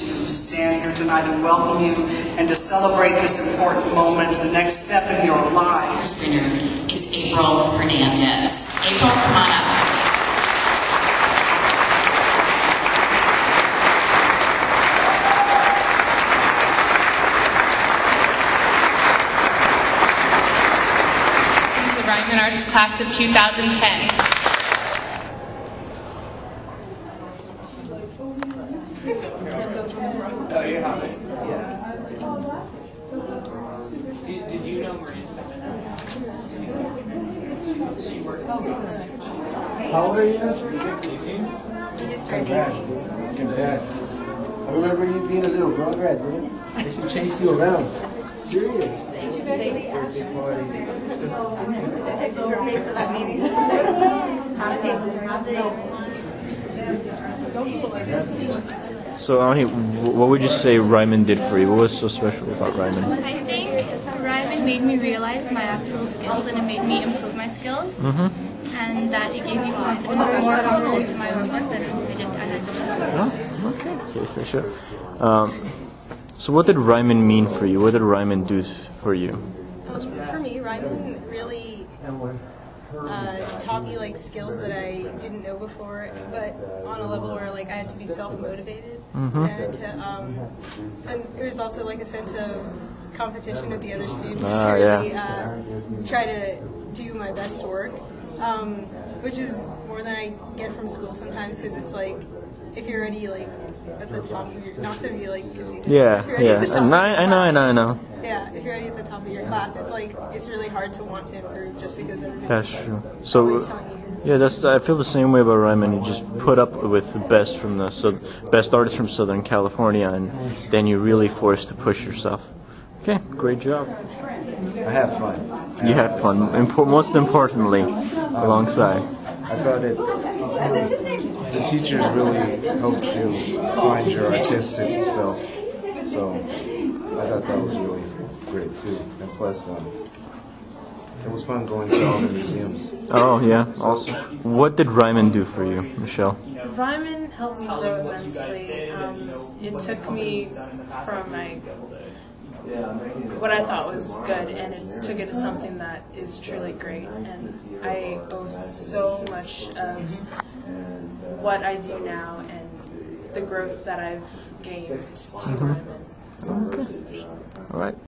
pleased to stand here tonight and welcome you and to celebrate this important moment, the next step in your lives. First winner is April Hernandez. April, come on up. the Ryman Arts class of 2010. You have it. Did, did you know Maria Stefano? She's, she works on How old are you? 18? Congrats, dude. Congrats. I remember you being a little rugrat, dude. They used to chase you around. Serious. Birthday party. So, Ani, what would you say Ryman did for you? What was so special about Ryman? I think Ryman made me realize my actual skills and it made me improve my skills. And that it gave me confidence, more confidence in my own work than I did I had to. Oh, okay. Okay, so sure. Um, so, what did Ryman mean for you? What did Ryman do for you? Um, for me, Ryman really uh, taught me like skills that I didn't know before, but on a level where like I had to be self motivated, and to, um, and there was also like a sense of competition with the other students Ah, to yeah. really uh, try to do my best work, um, which is more than I get from school sometimes because it's like if you're already like at the top of your not to be like Yeah, if you're already yeah. at the top And I, I know, I know, I know. yeah, if you're already at the top of your class, it's like it's really hard to want to improve just because everybody's That's true. So, always telling you. Yeah, that's. I feel the same way about Ryman. You just put up with the best from the so, best artists from Southern California, and then you're really forced to push yourself. Okay, great job. I have fun. You had fun. Impo- most importantly, alongside. I thought it. The teachers really helped you find your artistic self. So I thought that was really great too. And plus, um, it was fun going to all the museums. Oh yeah. Also, what did Ryman do for you, Michelle? Ryman helped me grow immensely. Um, it took me from my what I thought was good, and it took it to something that is truly great. And I owe so much of what I do now and the growth that I've gained to Ryman. All right.